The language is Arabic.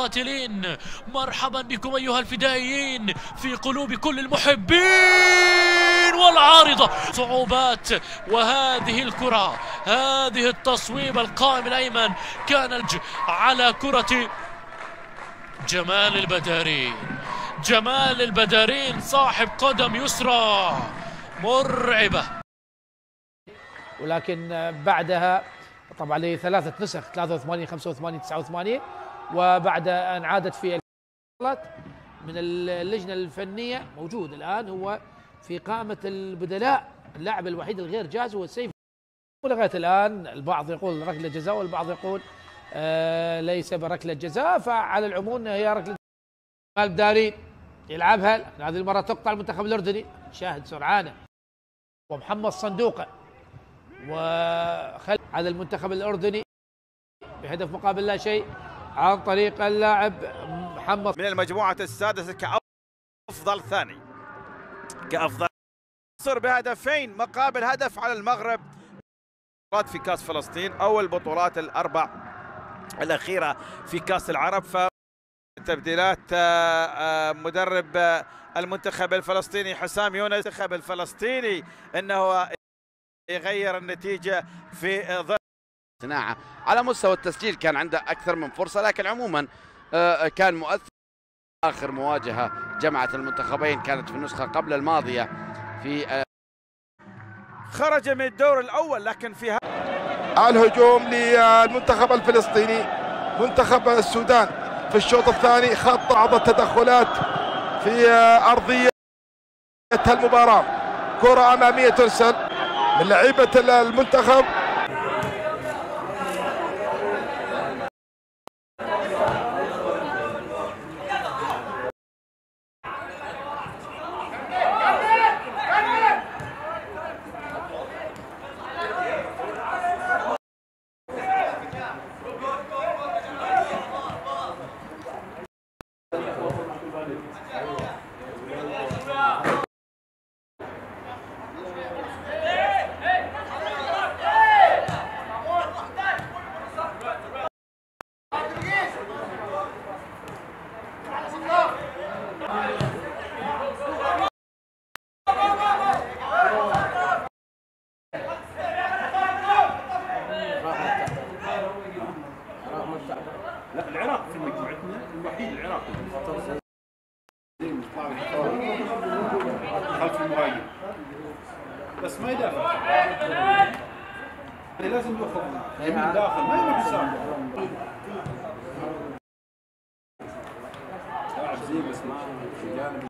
قاتلين مرحبا بكم أيها الفدائيين في قلوب كل المحبين والعارضة. صعوبات وهذه الكرة هذه التصويب القائم الأيمن كان على كرة جمال البدارين. جمال البدارين صاحب قدم يسرى. مرعبة. ولكن بعدها طبعا لثلاثة نسخ 83 85 89 وبعد أن عادت في من اللجنة الفنية موجود الآن هو في قائمه البدلاء اللاعب الوحيد الغير جاهز هو السيف. ولغاية الآن البعض يقول ركلة جزاء والبعض يقول آه ليس بركلة جزاء. فعلى العموم هي ركلة الدارين يلعبها. هذه المرة تقطع المنتخب الأردني شاهد سرعانه. ومحمد صندوقه. وخل على المنتخب الأردني بهدف مقابل لا شيء. عن طريق اللاعب محمد من المجموعة السادسة كأفضل ثاني. كأفضل صر بهدفين مقابل هدف على المغرب. في كأس فلسطين أول بطولات الأربع الأخيرة في كأس العرب. ف تبديلات آه، آه، مدرب آه، المنتخب الفلسطيني حسام يونس. المنتخب الفلسطيني إنه يغير النتيجة في ظل صناعة. على مستوى التسجيل كان عنده أكثر من فرصة لكن عموما آه، كان مؤثر. آخر مواجهة جمعت المنتخبين كانت في النسخة قبل الماضية في آه، خرج من الدور الأول لكن في الهجوم للمنتخب الفلسطيني منتخب السودان. في الشوط الثاني خط بعض التدخلات في آه، أرضية المباراة. كرة أمامية ترسل من لعيبة المنتخب لا العراق في مجموعتنا الوحيد العراق خلف المهاجم بس ما يدافع لازم ياخذ يمين داخل ما يروح يسار لاعب زين بس ما